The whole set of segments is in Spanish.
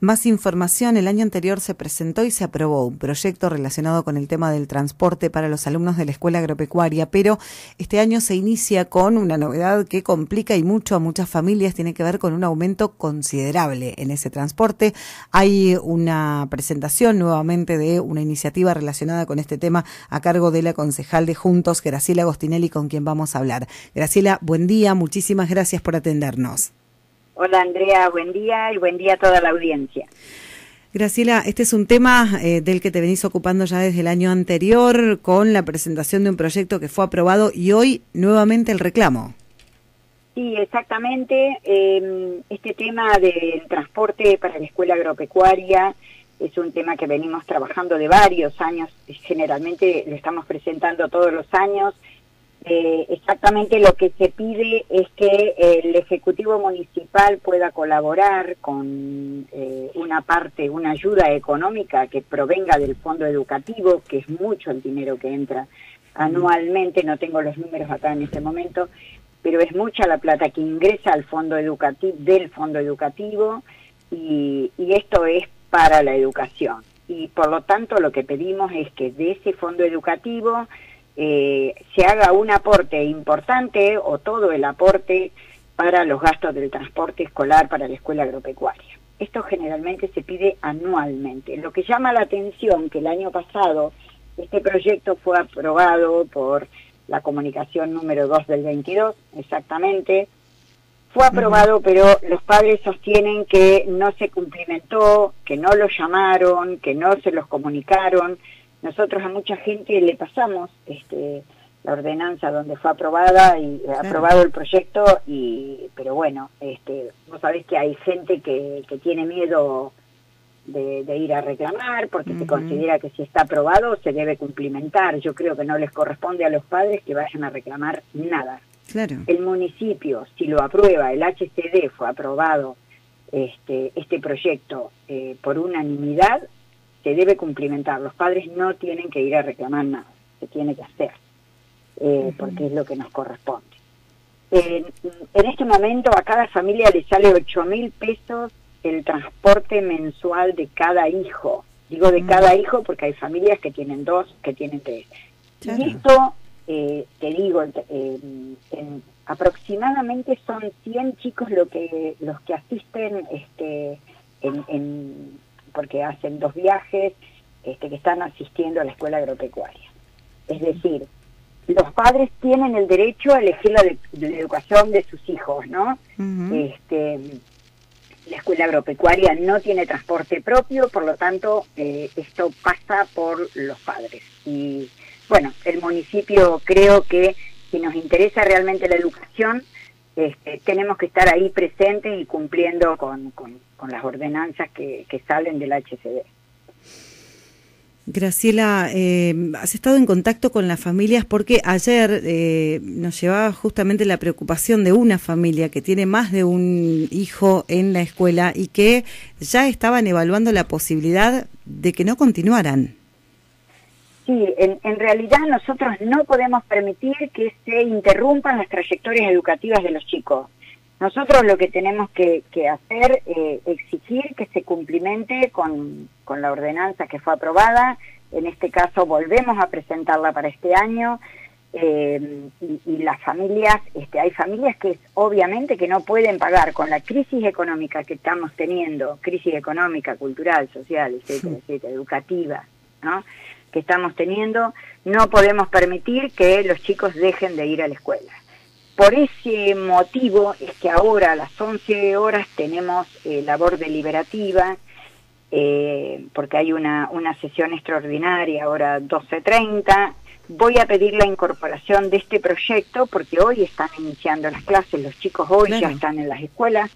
Más información, el año anterior se presentó y se aprobó un proyecto relacionado con el tema del transporte para los alumnos de la Escuela Agropecuaria, pero este año se inicia con una novedad que complica y mucho a muchas familias, tiene que ver con un aumento considerable en ese transporte. Hay una presentación nuevamente de una iniciativa relacionada con este tema a cargo de la concejal de Juntos, Graciela Agostinelli, con quien vamos a hablar. Graciela, buen día, muchísimas gracias por atendernos. Hola Andrea, buen día y buen día a toda la audiencia. Graciela, este es un tema eh, del que te venís ocupando ya desde el año anterior con la presentación de un proyecto que fue aprobado y hoy nuevamente el reclamo. Sí, exactamente. Em, este tema del transporte para la escuela agropecuaria es un tema que venimos trabajando de varios años. Generalmente lo estamos presentando todos los años eh, exactamente lo que se pide es que el Ejecutivo Municipal pueda colaborar con eh, una parte, una ayuda económica que provenga del fondo educativo, que es mucho el dinero que entra anualmente, no tengo los números acá en este momento, pero es mucha la plata que ingresa al fondo educativo, del fondo educativo, y esto es para la educación. Y por lo tanto lo que pedimos es que de ese fondo educativo eh, se haga un aporte importante o todo el aporte para los gastos del transporte escolar para la escuela agropecuaria. Esto generalmente se pide anualmente. Lo que llama la atención que el año pasado este proyecto fue aprobado por la comunicación número 2 del 22, exactamente, fue aprobado, pero los padres sostienen que no se cumplimentó, que no lo llamaron, que no se los comunicaron, nosotros a mucha gente le pasamos este, la ordenanza donde fue aprobada y aprobado el proyecto, y pero bueno, este, vos sabés que hay gente que, que tiene miedo de, ir a reclamar porque se considera que si está aprobado se debe cumplimentar. Yo creo que no les corresponde a los padres que vayan a reclamar nada. Claro. El municipio, si lo aprueba, el HCD fue aprobado este, este proyecto eh, por unanimidad, se debe cumplimentar. Los padres no tienen que ir a reclamar nada, se tiene que hacer, eh, porque es lo que nos corresponde. en este momento a cada familia le sale 8 mil pesos el transporte mensual de cada hijo. Digo de cada hijo porque hay familias que tienen dos, que tienen tres. Y esto, eh, te digo, aproximadamente son 100 chicos lo que, los que asisten este, en porque hacen dos viajes, este, que están asistiendo a la escuela agropecuaria. Es decir, los padres tienen el derecho a elegir la, educación de sus hijos, ¿no? este, la escuela agropecuaria no tiene transporte propio, por lo tanto, eh, esto pasa por los padres. Y bueno, el municipio creo que si nos interesa realmente la educación, este, tenemos que estar ahí presentes y cumpliendo con, las ordenanzas que, salen del HCD. Graciela, eh, has estado en contacto con las familias porque ayer eh, nos llevaba justamente la preocupación de una familia que tiene más de un hijo en la escuela y que ya estaban evaluando la posibilidad de que no continuaran. Sí, en, realidad nosotros no podemos permitir que se interrumpan las trayectorias educativas de los chicos. Nosotros lo que tenemos que, hacer es eh, exigir que se cumplimente con, la ordenanza que fue aprobada. En este caso volvemos a presentarla para este año. Eh, y, las familias, este, hay familias que obviamente que no pueden pagar con la crisis económica que estamos teniendo, crisis económica, cultural, social, etcétera, etcétera, educativa, ¿no? Que estamos teniendo, no podemos permitir que los chicos dejen de ir a la escuela. Por ese motivo es que ahora a las 11 horas tenemos eh, labor deliberativa, eh, porque hay una, una sesión extraordinaria, ahora 12.30. Voy a pedir la incorporación de este proyecto porque hoy están iniciando las clases, los chicos hoy ya están en las escuelas,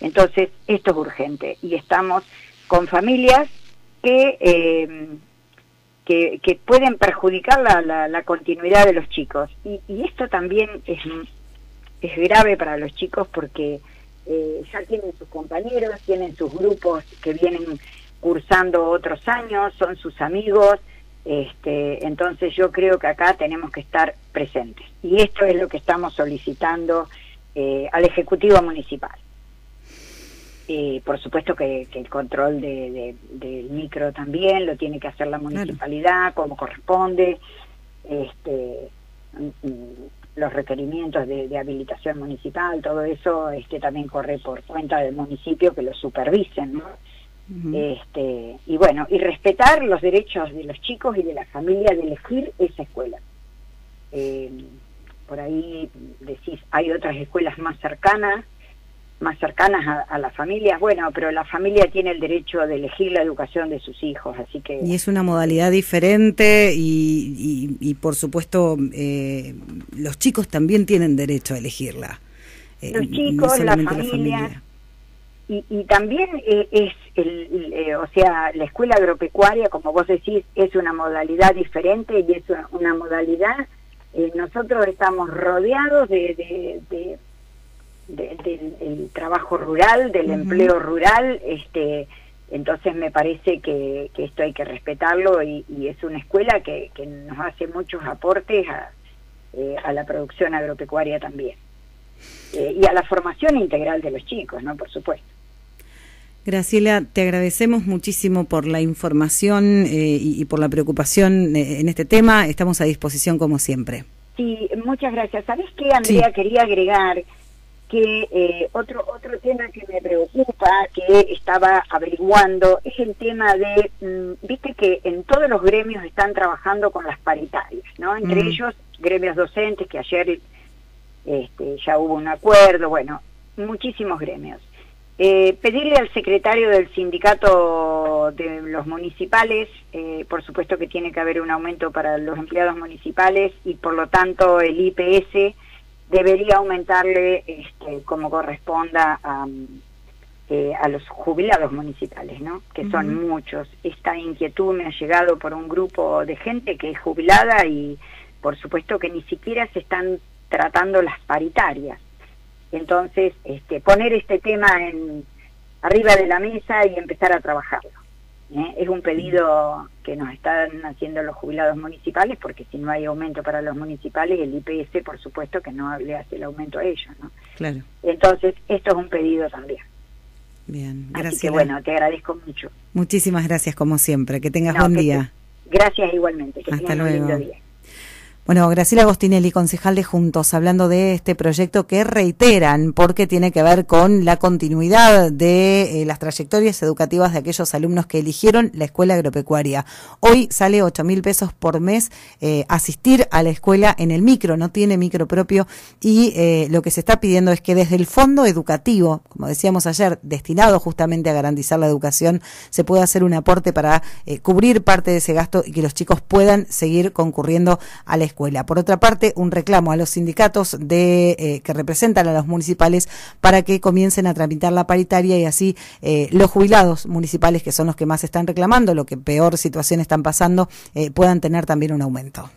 entonces esto es urgente y estamos con familias que eh, que, pueden perjudicar la, la, continuidad de los chicos. Y, esto también es, es grave para los chicos porque eh, ya tienen sus compañeros, tienen sus grupos que vienen cursando otros años, son sus amigos, este, entonces yo creo que acá tenemos que estar presentes. Y esto es lo que estamos solicitando eh, al Ejecutivo Municipal. Eh, por supuesto que, el control de, del micro también lo tiene que hacer la municipalidad como corresponde. Este, mm, mm, los requerimientos de, habilitación municipal, todo eso este, también corre por cuenta del municipio que lo supervisen, ¿no? este, y bueno, y respetar los derechos de los chicos y de la familia de elegir esa escuela. Eh, por ahí decís, hay otras escuelas más cercanas, más cercanas a, las familias, bueno, pero la familia tiene el derecho de elegir la educación de sus hijos, así que... Y es una modalidad diferente y, y, por supuesto eh, los chicos también tienen derecho a elegirla. Eh, los chicos, la familia, Y, y, también eh, es, el, o sea, la escuela agropecuaria, como vos decís, es una modalidad diferente y es una, modalidad, nosotros estamos rodeados de, de del trabajo rural, del empleo rural, este, entonces me parece que, esto hay que respetarlo y, es una escuela que, nos hace muchos aportes eh, a, la producción agropecuaria también. Eh, y a la formación integral de los chicos, ¿no? Por supuesto. Graciela, te agradecemos muchísimo por la información eh, y, por la preocupación en este tema. Estamos a disposición como siempre. Sí, muchas gracias. ¿Sabes qué, Andrea? Quería agregar que eh, otro otro tema que me preocupa, que estaba averiguando, es el tema de, mm, viste que en todos los gremios están trabajando con las paritarias, ¿no? Entre mm. ellos gremios docentes, que ayer este, ya hubo un acuerdo, bueno, muchísimos gremios. Eh, pedirle al secretario del sindicato de los municipales, eh, por supuesto que tiene que haber un aumento para los empleados municipales y por lo tanto el IPS debería aumentarle este, como corresponda a, eh, a los jubilados municipales, ¿no? que son muchos. Esta inquietud me ha llegado por un grupo de gente que es jubilada y por supuesto que ni siquiera se están tratando las paritarias. Entonces, este, poner este tema en, arriba de la mesa y empezar a trabajarlo. ¿Eh? Es un pedido que nos están haciendo los jubilados municipales, porque si no hay aumento para los municipales, el IPS, por supuesto, que no le hace el aumento a ellos. ¿no? Claro. Entonces, esto es un pedido también. Bien, gracias. Así que bueno, te agradezco mucho. Muchísimas gracias, como siempre. Que tengas buen día. gracias igualmente. Que Hasta luego. Un lindo día. Bueno, Graciela Agostinelli, concejal de Juntos, hablando de este proyecto que reiteran porque tiene que ver con la continuidad de eh, las trayectorias educativas de aquellos alumnos que eligieron la escuela agropecuaria. Hoy sale ocho mil pesos por mes eh, asistir a la escuela en el micro, no tiene micro propio y eh, lo que se está pidiendo es que desde el fondo educativo, como decíamos ayer, destinado justamente a garantizar la educación, se pueda hacer un aporte para cubrir parte de ese gasto y que los chicos puedan seguir concurriendo a la escuela. Por otra parte, un reclamo a los sindicatos de eh, que representan a los municipales para que comiencen a tramitar la paritaria y así eh, los jubilados municipales, que son los que más están reclamando, lo que peor situación están pasando, eh, puedan tener también un aumento.